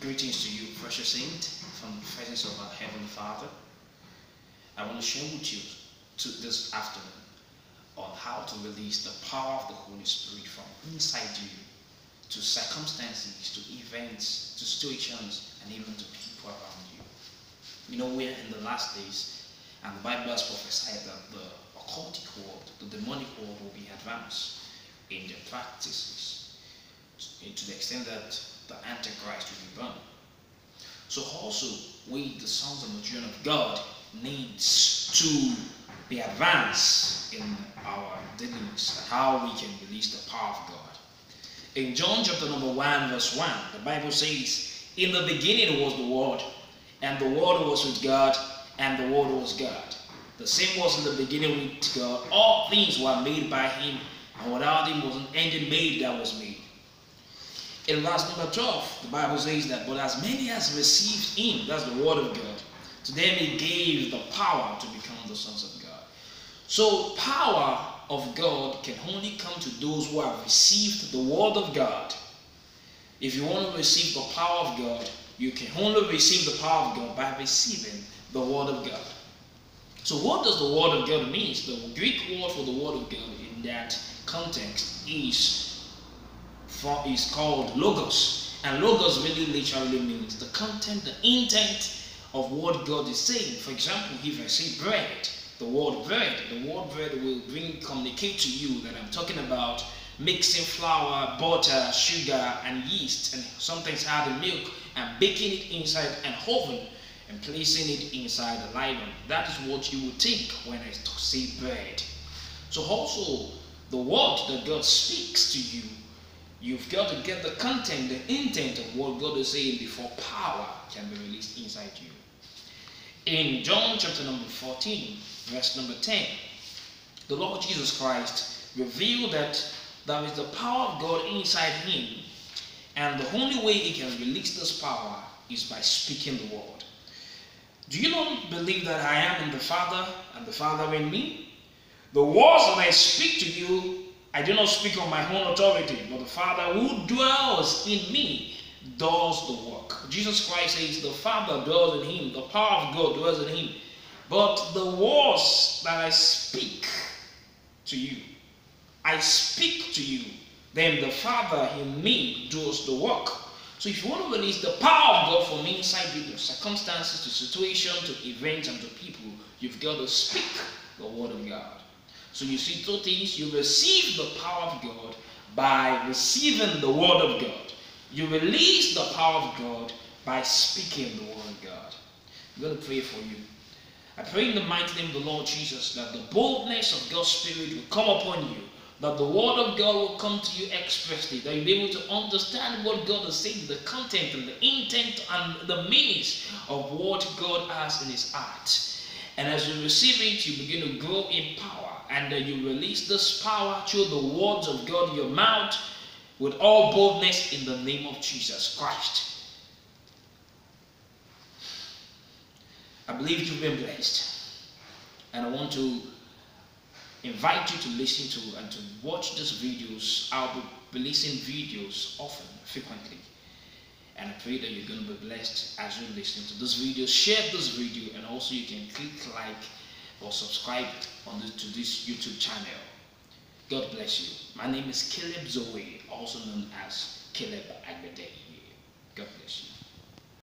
greetings to you, precious saint, from the presence of our Heavenly Father. I want to share with you to this afternoon on how to release the power of the Holy Spirit from inside you to circumstances, to events, to situations, and even to people around you. You know, we're in the last days, and the Bible has prophesied that the occultic world, the demonic world, will be advanced in their practices to the extent that the Antichrist will be born. So also, we, the sons and the children of God, needs to be advanced in our dealings and how we can release the power of God. In John chapter number 1, verse 1, the Bible says, In the beginning was the Word, and the Word was with God, and the Word was God. The same was in the beginning with God. All things were made by Him, and without Him was an engine made that was made. In verse number 12, the Bible says that, But as many as received Him, that's the Word of God, to them He gave the power to become the sons of God. So, power of God can only come to those who have received the Word of God. If you want to receive the power of God, you can only receive the power of God by receiving the Word of God. So, what does the Word of God mean? The Greek word for the Word of God in that context is for, is called logos, and logos really literally means the content, the intent of what God is saying. For example, if I say bread, the word bread, the word bread will bring communicate to you that I'm talking about mixing flour, butter, sugar, and yeast, and sometimes adding milk and baking it inside an oven and placing it inside a iron. That is what you would think when I say bread. So also the word that God speaks to you, you've got to get the content, the intent of what God is saying before power can be released inside you. In John chapter number 14, verse number 10, the Lord Jesus Christ revealed that there is the power of God inside him, and the only way he can release this power is by speaking the word. Do you not believe that I am in the Father and the Father in me? The words that I speak to you, I do not speak on my own authority, but the Father who dwells in me does the work. Jesus Christ says the Father dwells in him, the power of God dwells in him. But the words that I speak to you, I speak to you, then the Father in me does the work. So if you want to release the power of God from inside you to circumstances, to situation, to events, and to people, you've got to speak the word of God. So you see two things. You receive the power of God by receiving the word of God. You release the power of God by speaking the word of God. I'm going to pray for you. I pray in the mighty name of the Lord Jesus that the boldness of God's Spirit will come upon you, that the word of God will come to you expressly, that you'll be able to understand what God is saying, the content and the intent and the meanings of what God has in His heart. And as you receive it, you begin to grow in power, and you release this power through the words of God in your mouth with all boldness in the name of Jesus Christ. I believe you've been blessed. And I want to invite you to listen to and to watch these videos. I'll be releasing videos often, frequently. And I pray that you're going to be blessed as you listen to this video. Share this video and also you can click like or subscribe on to this YouTube channel. God bless you. My name is Caleb Zoe, also known as Caleb Agbede. God bless you.